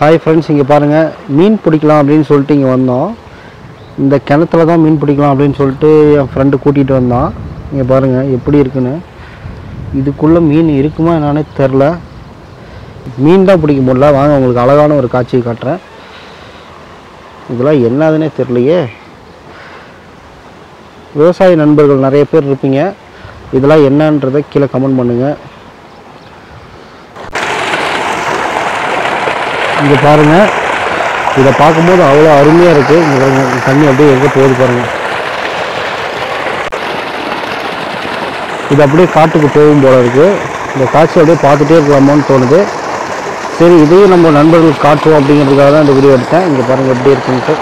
Hi friends இங்கே பாருங்கள் மீன் பிடிக்கலாம் அப்படின்னு சொல்லிட்டு இங்கே வந்தோம். இந்த கிணத்துல தான் மீன் பிடிக்கலாம் அப்படின்னு சொல்லிட்டு என் ஃப்ரெண்டு கூட்டிகிட்டு வந்தான். இங்கே பாருங்கள் எப்படி இருக்குன்னு. இதுக்குள்ளே மீன் இருக்குமா என்னன்னே தெரில மீன் தான் பிடிக்க முடியல. வாங்க உங்களுக்கு அழகான ஒரு காட்சியை காட்டுறேன். இதெல்லாம் என்னதுன்னே தெரிலையே விவசாய நண்பர்கள் நிறைய பேர் இருப்பீங்க. இதெல்லாம் என்னன்றதை கீழே கமெண்ட் பண்ணுங்கள் இங்கே பாருங்கள் இதை பார்க்கும்போது அவ்வளோ அருமையாக இருக்குது இங்கே தண்ணி அப்படியே எங்கே போகுது பாருங்கள் இது அப்படியே காட்டுக்கு போகும் போல இருக்குது இந்த காட்சி அப்படியே பார்த்துட்டே இருக்கலாமோன்னு தோணுது. சரி இதையும் நம்ம நண்பர்களுக்கு காட்டுவோம் அப்படிங்கிறதுக்காக தான் இந்த வீடியோ எடுத்தேன். இங்கே பாருங்கள் எப்படி இருக்குன்ட்டு.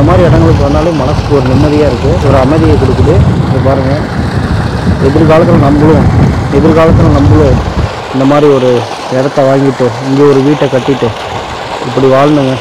இந்த மாதிரி இடங்களுக்கு வந்தாலே மனசுக்கு ஒரு நிம்மதியாக இருக்குது ஒரு அமைதியை கொடுக்குது. இங்கே பாருங்கள் எதிர்காலத்தில் நம்மளும் எதிர்காலத்தில் நம்மளும் இந்த மாதிரி ஒரு இடத்த வாங்கிட்டு இங்கே ஒரு வீட்டை கட்டிட்டு இப்படி வாழணுங்க.